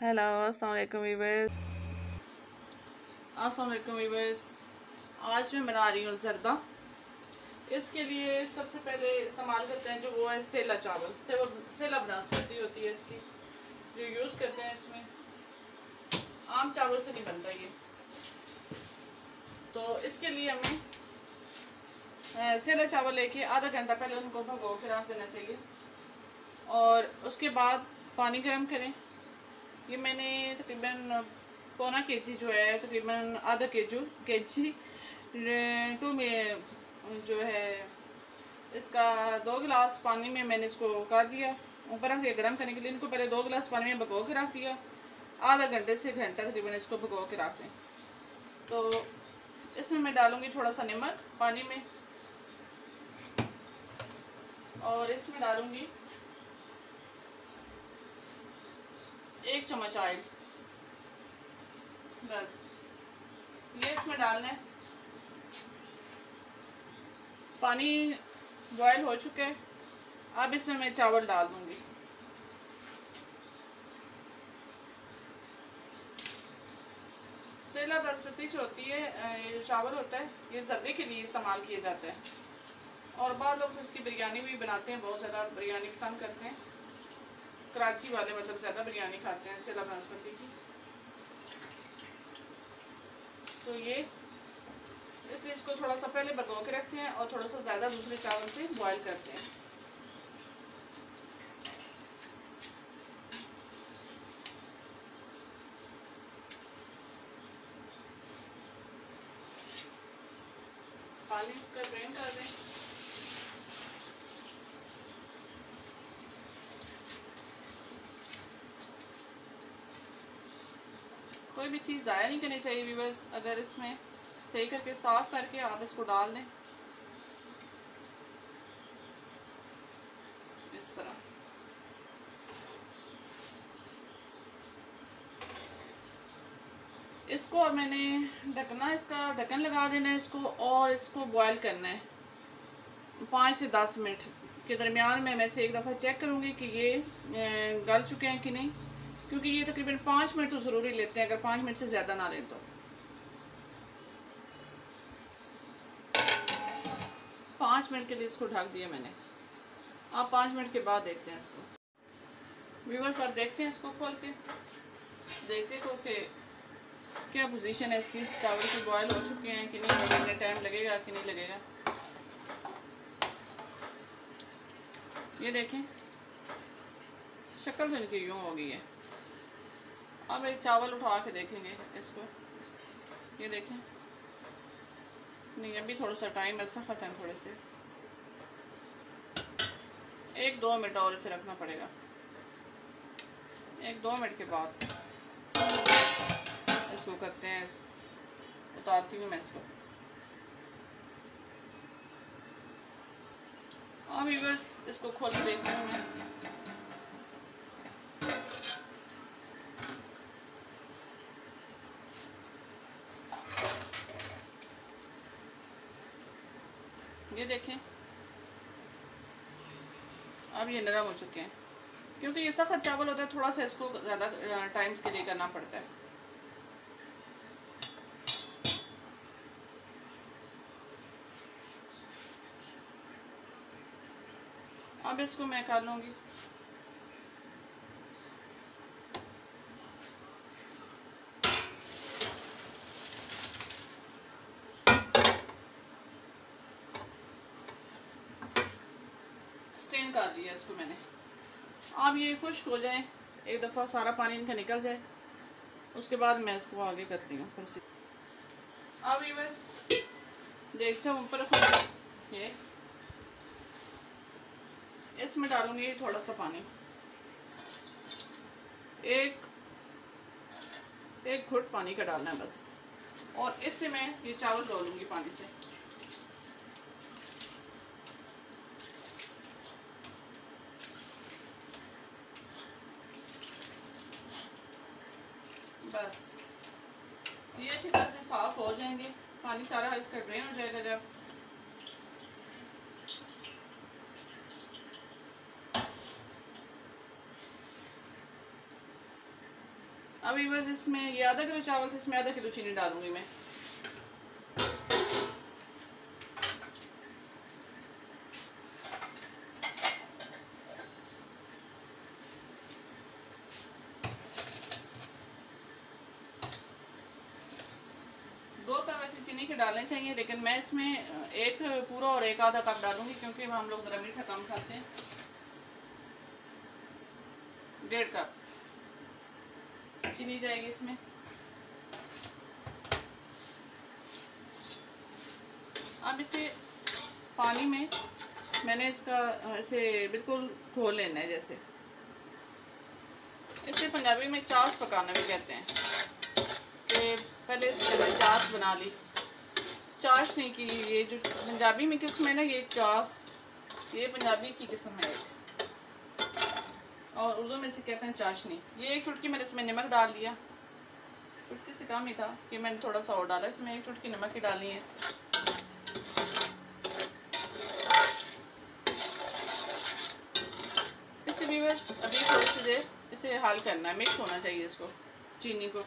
Hello अस्सलाम viewers अस्सलाम viewers आज मैं बना रही हूँ जरदा। इसके लिए सबसे पहले इस्तेमाल करते हैं जो वो है सेला चावल। से वो सेला बनास्पति होती है इसकी। जो यूज़ करते हैं इसमें। आम चावल से नहीं बनता ये। तो इसके लिए हमें सेला चावल लेके आधा घंटा पहले उनको भगो के रख देना चाहिए। और उसके बाद पानी गर्म करें। ये मैंने तकरीबन पौना के जी जो है, तकरीबन आधा के जी के जी टू में, जो है, इसका दो गिलास पानी में मैंने इसको कर दिया। ऊपर रख दिया गर्म करने के लिए इनको पहले दो गिलास पानी में भगो के रख दिया। आधा घंटे से घंटा तकरीबन इसको भगो के रख दें। तो इसमें मैं डालूँगी थोड़ा सा नमक पानी में। और इसमें डालूँगी एक चम्मच ऑयल बस। ये इसमें डालना है। पानी बॉयल हो चुके अब इसमें मैं चावल डाल दूँगी। सेला बासमती जो होती है ये चावल होता है, ये जर्दे के लिए इस्तेमाल किया जाता है। और बाद लोग उसकी बिरयानी भी बनाते हैं, बहुत ज़्यादा बिरयानी पसंद करते हैं। कराची वाले मतलब ज़्यादा बिरयानी खाते हैं, सेला बनस्पति की। तो ये, इसलिए इसको थोड़ा सा पहले भगो के रखते हैं और थोड़ा सा ज़्यादा दूसरे चावल से बॉईल करते हैं। पानी इसका ड्रेन कर दें। कोई भी चीज़ ज़ाया नहीं करनी चाहिए व्यूवर्स अगर इसमें सही करके, साफ़ करके आप इसको डाल दें। इस तरह। इसको अब मैंने ढकना, इसका ढक्कन लगा देना है इसको और इसको बॉईल करना है। पाँच से दस मिनट के दरमियान में मैं से एक दफ़ा चेक करूँगी कि ये गल चुके हैं कि नहीं। क्योंकि ये तकरीबन पाँच मिनट तो ज़रूरी लेते हैं, अगर पाँच मिनट से ज़्यादा ना लें तो। पाँच मिनट के लिए इसको ढक दिया मैंने। आप पाँच मिनट के बाद देखते हैं इसको। व्यूवर्स आप देखते हैं इसको खोल के? देखते को कि क्या पोजीशन है इसकी? चावल की बॉयल हो चुके हैं कि नहीं? कितने टाइम लगेगा कि नहीं लगेगा? ये देखें। शक्ल तो इनकी यूँ हो गई है। अब एक चावल उठा के देखेंगे इसको। ये देखें। नहीं, अभी थोड़ा सा टाइम ऐसा ख़त्म थोड़े से। एक दो मिनट और इसे रखना पड़ेगा। एक दो मिनट के बाद इसको करते हैं इस उतारती हूँ मैं इसको। अभी बस इसको खोल के देखती हूँ मैं। देखें। अब ये नरम हो चुके हैं। क्योंकि ये सख्त चावल होता है, थोड़ा सा इसको ज़्यादा टाइम्स के लिए करना पड़ता है। अब इसको मैं कर लूँगी। स्टेन कर दिया इसको मैंने। अब ये खुश्क हो जाए, एक दफ़ा सारा पानी इनका निकल जाए, उसके बाद मैं इसको आगे करती हूँ, फिर अब ये बस देखते हैं ऊपर ये। इसमें डालूँगी थोड़ा सा पानी। एक एक घुट पानी का डालना है बस। और इससे मैं ये चावल धो लूँगी पानी से। बस। ये अच्छी तरह से साफ़ हो जाएँगे। पानी सारा इसका ड्रेन हो जाएगा जब। अभी बस इसमें ये आधा किलो चावल थे इसमें आधा किलो चीनी डालूँगी मैं दो कप ऐसे चीनी के डालने चाहिए, लेकिन मैं इसमें एक पूरा और एक आधा कप डालूँगी क्योंकि हम लोग ज़रा मीठा कम खाते हैं। डेढ़ कप। चीनी जाएगी इसमें। अब इसे पानी में, मैंने इसका ऐसे बिल्कुल घोल लेना है जैसे। इसे पंजाबी में चास पकाना भी कहते हैं। कि पहले इसके चास बना ली। चाश नहीं की, ये जो पंजाबी में किस्म है ना, ये चास ये पंजाबी की किस्म है। और उर्दू में इसे कहते हैं चाशनी। ये एक चुटकी मैंने इसमें नमक डाल लिया। चुटकी से कम ही था कि मैंने थोड़ा सा और डाला, इसमें एक चुटकी नमक ही डाली है। इसे भी बस अभी थोड़ी सी देर इसे हाल करना है। मिक्स होना चाहिए इसको, चीनी को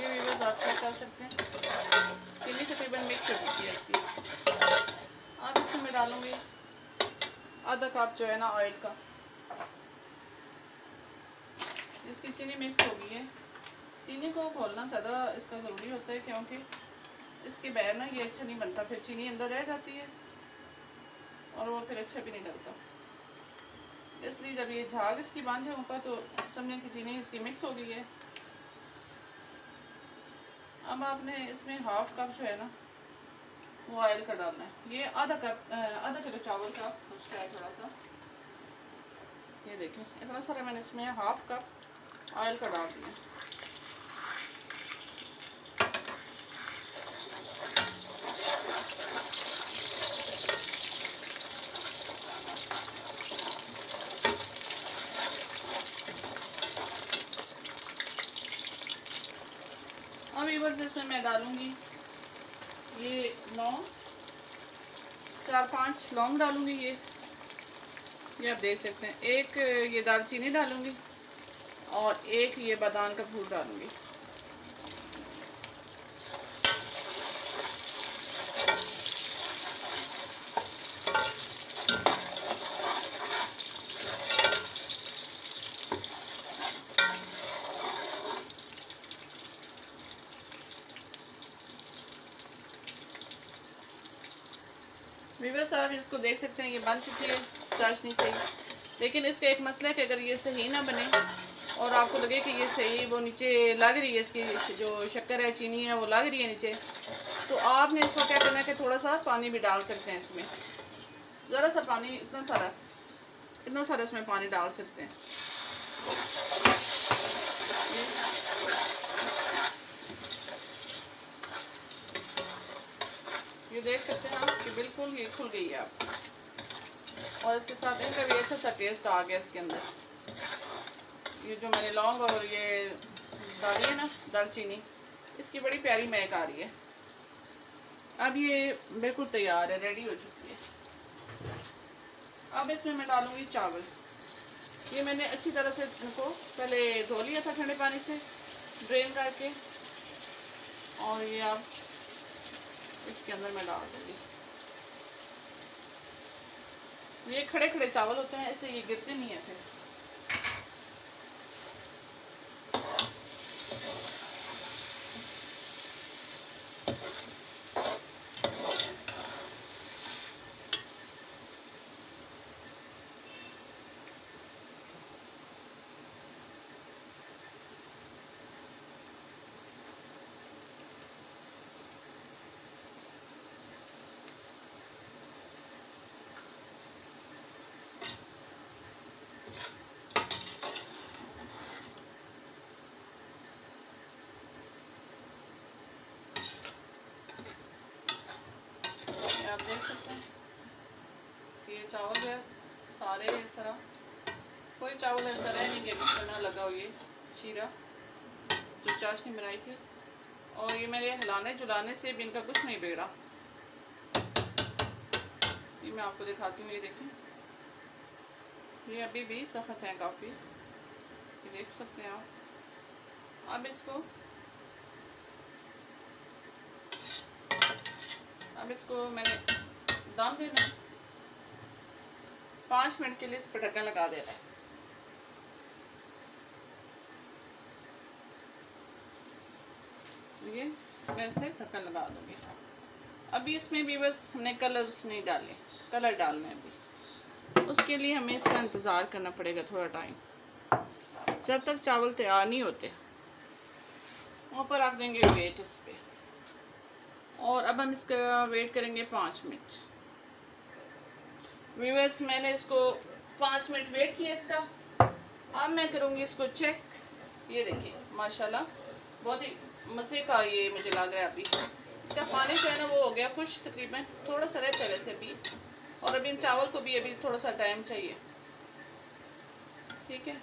ये भी बस आप क्या कर सकते हैं चीनी तकरीबन मिक्स हो चुकी है इसकी अब इसमें मैं डालूँगी आधा कप जो है ना ऑयल का। इसकी चीनी मिक्स हो गई है। चीनी को खोलना ज़्यादा इसका ज़रूरी होता है क्योंकि इसके बैर ना ये अच्छा नहीं बनता। फिर चीनी अंदर रह जाती है और वो फिर अच्छा भी नहीं लगता। इसलिए जब ये झाग इसकी बांझ है ऊपर तो समझें कि चीनी इसकी मिक्स हो गई है। अब आपने इसमें हाफ़ कप जो है ना वो ऑयल का डालना है। ये आधा कप आधा किलो चावल का उसका है थोड़ा सा। ये देखें इतना सारा मैंने इसमें हाफ़ कप ऑयल का डाल दिया। अभी बस इसमें मैं डालूँगी। ये लौंग चार पाँच लौंग डालूँगी ये। ये आप देख सकते हैं। एक ये दालचीनी डालूँगी और एक ये बादाम का फूल डालूँगी। वीवर आप इसको देख सकते हैं, ये बन चुकी है चाशनी सही लेकिन इसका एक मसला है कि अगर ये सही ना बने और आपको लगे कि ये सही, वो नीचे लग रही है इसकी, जो शक्कर है, चीनी है, वो लग रही है नीचे तो आपने इसको क्या करना है कि थोड़ा सा पानी भी डाल सकते हैं इसमें। ज़रा सा पानी, इतना सारा इतना सारा इसमें पानी डाल सकते हैं। ये देख सकते हैं आप कि बिल्कुल ही खुल गई है आप। और इसके साथ इनका भी अच्छा सा टेस्ट आ गया इसके अंदर। ये जो मैंने लौंग और ये डाली है ना, दालचीनी, इसकी बड़ी प्यारी महक आ रही है। अब ये बिल्कुल तैयार है रेडी हो चुकी है। अब इसमें मैं डालूँगी चावल। ये मैंने अच्छी तरह से इनको पहले धो लिया था ठंडे पानी से ड्रेन करके। और ये आप इसके अंदर मैं डाल दूँगी। ये खड़े खड़े चावल होते हैं, इसलिए ये गिरते नहीं है फिर आप देख सकते हैं कि ये चावल है, सारे इस तरह। कोई चावल ऐसा रह नहीं गया जिसमें ना लगा हो ये शीरा, जो चाशनी बनाई थी। और ये मेरे हिलाने जुलाने से भी इनका कुछ नहीं बिगड़ा। ये मैं आपको दिखाती हूँ, ये देखें ये अभी भी सख्त है काफ़ी। ये देख सकते हैं आप। अब इसको अब इसको मैंने दाम देना पाँच मिनट के लिए इस पर ढक्कन लगा देना है। ये मैं इसे ढक्कन लगा दूँगी। अभी इसमें भी बस हमने कलर्स नहीं डाले कलर डालने अभी। उसके लिए हमें इसका इंतज़ार करना पड़ेगा थोड़ा टाइम जब तक चावल तैयार नहीं होते ऊपर रख देंगे वेट इस पर और अब हम इसका वेट करेंगे पाँच मिनट। व्यूवर्स मैंने इसको पाँच मिनट वेट किया इसका। अब मैं करूँगी इसको चेक ये देखिए, माशाल्लाह, बहुत ही मज़े का ये मुझे लग रहा है अभी। इसका पानी जो है ना, वो हो गया खुश तकरीबन। थोड़ा सा रहता है वैसे भी। और अभी इन चावल को भी अभी थोड़ा सा टाइम चाहिए। ठीक है?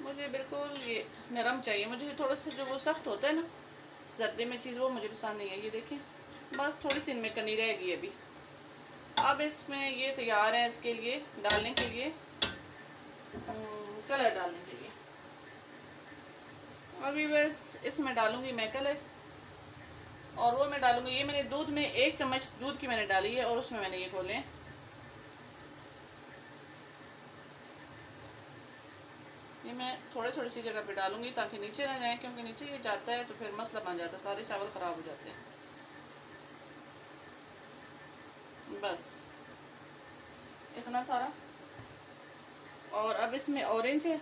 मुझे बिल्कुल ये नरम चाहिए। मुझे थोड़ा सा जो वो सख्त होता है ना सर्दी में चीज़, वो मुझे पसंद नहीं है। ये देखें बस थोड़ी सी इनमें कनी रहेगी अभी। अब इसमें ये तैयार है इसके लिए, डालने के लिए। कलर डालने के लिए। अभी बस इसमें डालूँगी मैं कलर। और वो मैं डालूँगी, ये मैंने दूध में एक चम्मच दूध की मैंने डाली है और उसमें मैंने ये खोले ये मैं थोड़े थोड़ी सी जगह पे डालूँगी ताकि नीचे ना जाए, क्योंकि नीचे ये जाता है तो फिर मसला बन जाता है, सारे चावल ख़राब हो जाते हैं। बस, इतना सारा। और अब इसमें ऑरेंज है।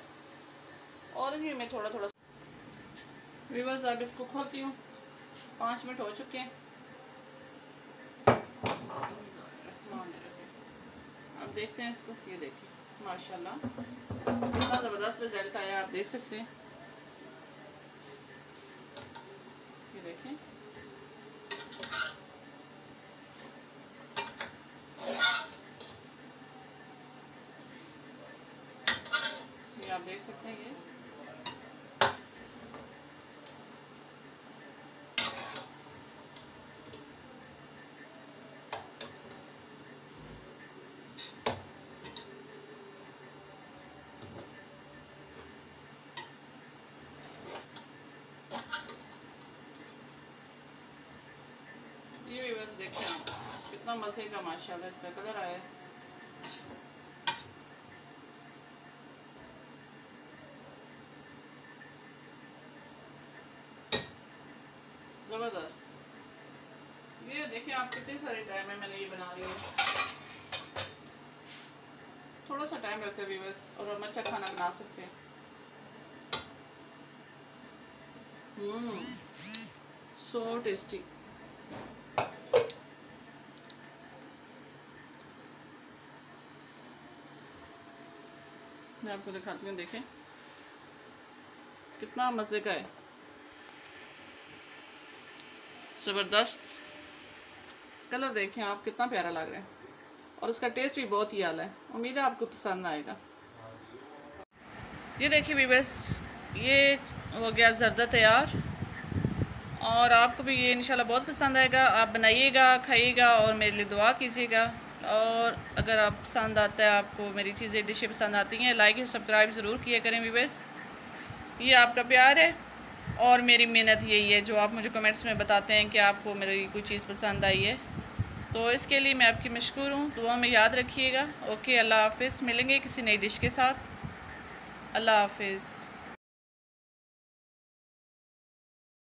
ऑरेंज भी मैं थोड़ा थोड़ा विवर्स अब इसको खोलती हूँ। पाँच मिनट हो चुके हैं। अब देखते हैं इसको। ये देखिए, माशाल्लाह। कितना ज़बरदस्त रिज़ल्ट आया, आप देख सकते हैं। ये देखें आप देख सकते हैं ये। ये बस देखें आप, कितना मज़े का माशाल्लाह इसका कलर आया है। ज़बरदस्त। ये देखें आप कितने सारे टाइम है मैंने ये बना लिया थोड़ा सा टाइम रखते हैं बस और हम अच्छा खाना बना सकते हैं। सो हम्म, टेस्टी मैं आपको दिखाती हूँ देखें। कितना मज़े का है। ज़बरदस्त। कलर देखें आप, कितना प्यारा लग रहा है। और उसका टेस्ट भी बहुत ही आला है। उम्मीद है आपको पसंद आएगा। ये देखिए भी बस, ये हो गया जर्दा तैयार। और आपको भी ये इंशाल्लाह बहुत पसंद आएगा। आप बनाइएगा, खाइएगा और मेरे लिए दुआ कीजिएगा। और अगर आप पसंद आता है, आपको मेरी चीज़ें, डिशें पसंद आती हैं लाइक और सब्सक्राइब ज़रूर किया करें बस। ये आपका प्यार है। और मेरी मेहनत यही है, जो आप मुझे कमेंट्स में बताते हैं कि आपको मेरी कोई चीज़ पसंद आई है। तो इसके लिए मैं आपकी मशहूर हूँ, दुआ में याद रखिएगा। ओके अल्लाह हाफिज़, मिलेंगे किसी नई डिश के साथ। अल्लाह हाफिज़।